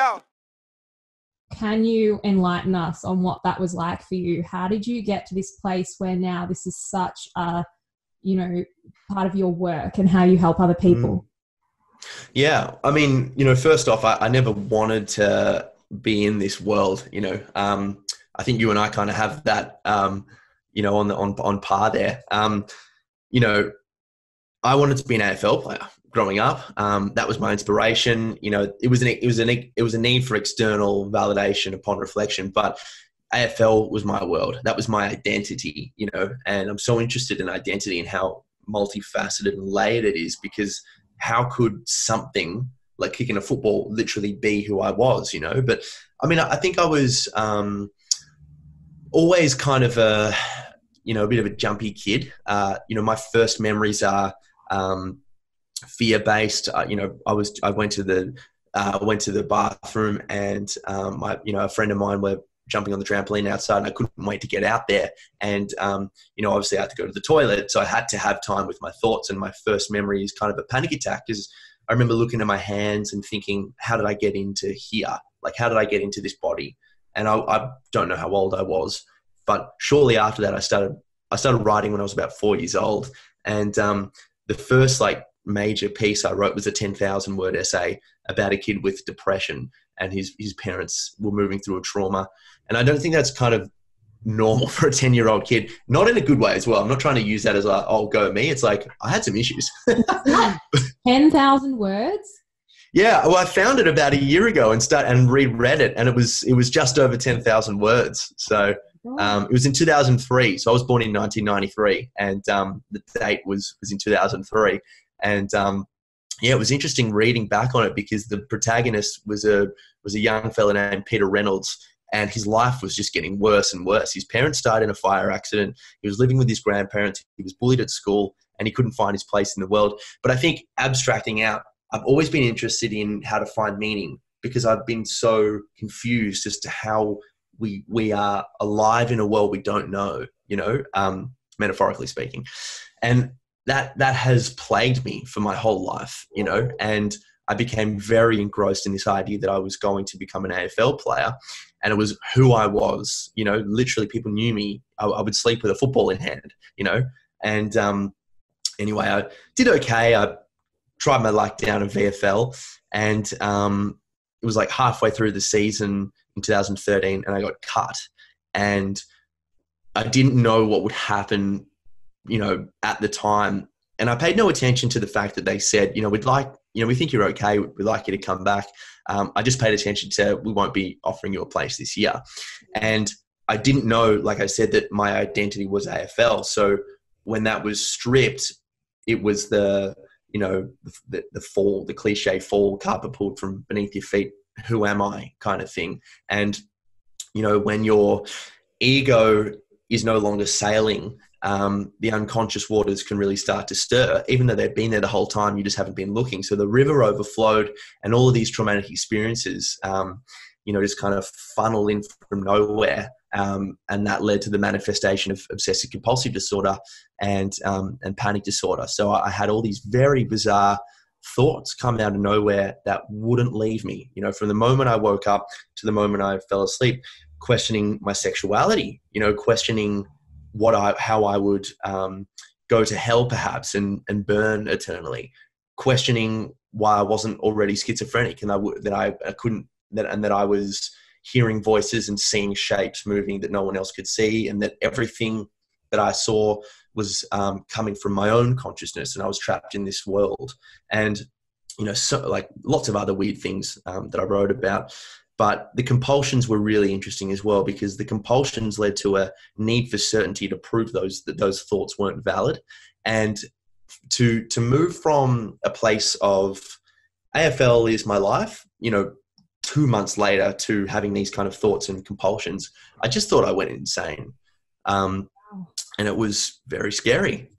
go. Can you enlighten us on what that was like for you? How did you get to this place where now this is such a, you know, part of your work and how you help other people? Mm. Yeah, I mean, you know, first off, I, I, never wanted to be in this world. You know, um, I think you and I kind of have that, um, you know, on the on on par there. Um, you know, I wanted to be an AFL player growing up. Um, that was my inspiration. You know, it was an it was an it was a need for external validation upon reflection, but AFL was my world. That was my identity. You know, and I'm so interested in identity and how multifaceted and layered it is because how could something like kicking a football literally be who I was? You know, but I mean, I think I was um, always kind of a you know a bit of a jumpy kid. Uh, you know, my first memories are um, fear based. Uh, you know, I was I went to the uh, went to the bathroom and um, my you know a friend of mine were jumping on the trampoline outside and I couldn't wait to get out there. And um, you know obviously I had to go to the toilet so I had to have time with my thoughts and my first memory is kind of a panic attack because I remember looking at my hands and thinking how did I get into here? Like how did I get into this body? And I, I don't know how old I was but shortly after that I started I started writing when I was about four years old. And um, the first like major piece I wrote was a 10,000 word essay about a kid with depression and his, his parents were moving through a trauma. And I don't think that's kind of normal for a 10 year old kid, not in a good way as well. I'm not trying to use that as a, oh, go me. It's like, I had some issues. 10,000 words? Yeah, well, I found it about a year ago and start and reread it, and it was it was just over ten thousand words. So um, it was in 2003. So I was born in 1993, and um, the date was was in 2003. And um, yeah, it was interesting reading back on it because the protagonist was a was a young fella named Peter Reynolds, and his life was just getting worse and worse. His parents died in a fire accident. He was living with his grandparents. He was bullied at school, and he couldn't find his place in the world. But I think abstracting out, I've always been interested in how to find meaning because I've been so confused as to how we we are alive in a world we don't know you know um, metaphorically speaking. And that that has plagued me for my whole life you know and i became very engrossed in this idea that i was going to become an afl player and it was who i was you know. Literally people knew me. I, I would sleep with a football in hand you know and um, anyway i did okay. I tried my luck down in vfl and um, it was like halfway through the season in 2013 and I got cut. And I didn't know what would happen, you know, at the time. And I paid no attention to the fact that they said, you know, we'd like, you know, we think you're okay. We'd like you to come back. Um, I just paid attention to, we won't be offering you a place this year. And I didn't know, like I said, that my identity was AFL. So when that was stripped, it was the, you know, the, the fall, the cliche fall, carpet pulled from beneath your feet who am I kind of thing. And, you know, when your ego is no longer sailing, um, the unconscious waters can really start to stir, even though they've been there the whole time, you just haven't been looking. So the river overflowed, and all of these traumatic experiences, um, you know, just kind of funnel in from nowhere. Um, and that led to the manifestation of obsessive compulsive disorder and um, and panic disorder. So I had all these very bizarre thoughts come out of nowhere that wouldn't leave me. You know, from the moment I woke up to the moment I fell asleep, questioning my sexuality. You know, questioning what I, how I would um, go to hell perhaps and and burn eternally. Questioning why I wasn't already schizophrenic and I w- that I, I couldn't that and that I was hearing voices and seeing shapes moving that no one else could see, and that everything that I saw was um, coming from my own consciousness and I was trapped in this world. And, you know, so like lots of other weird things um, that I wrote about. But the compulsions were really interesting as well because the compulsions led to a need for certainty to prove those that those thoughts weren't valid, and to to move from a place of AFL is my life, you know, two months later to having these kind of thoughts and compulsions, I just thought I went insane. Um, and it was very scary.